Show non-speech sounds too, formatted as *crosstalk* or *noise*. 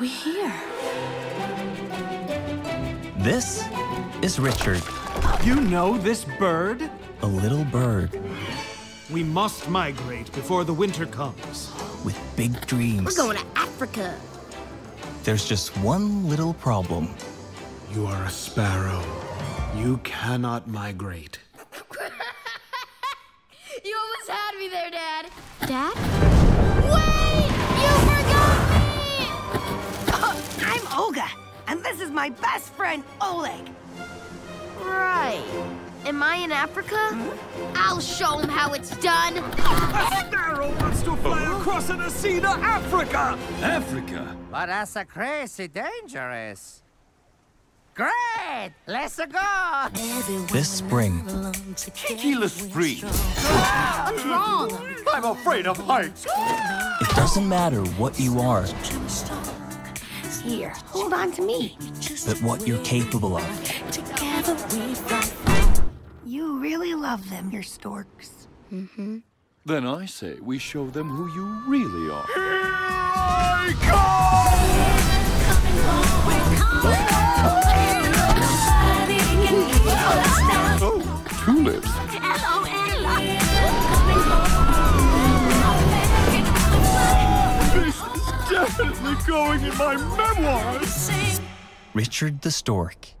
we hear? This is Richard, You know this bird? a little bird We must migrate before the winter comes. with big dreams. We're going to Africa. There's just one little problem. You are a sparrow. You cannot migrate. *laughs* You almost had me there, Dad. Dad? This is my best friend, Oleg. Right. Am I in Africa? Hmm? I'll show him how it's done. *laughs* A sparrow wants to fly oh. across the sea to Africa! Africa? But that's a crazy dangerous. Great! Let's go! This spring, Kiki L'Esprit. What's wrong? I'm afraid of heights. it doesn't matter what you are, Here, hold on to me. but what you're capable of. Together we You really love them, your storks. Mhm. Then I say we show them who you really are. Oh, tulips. Going in my memoirs. Richard the Stork.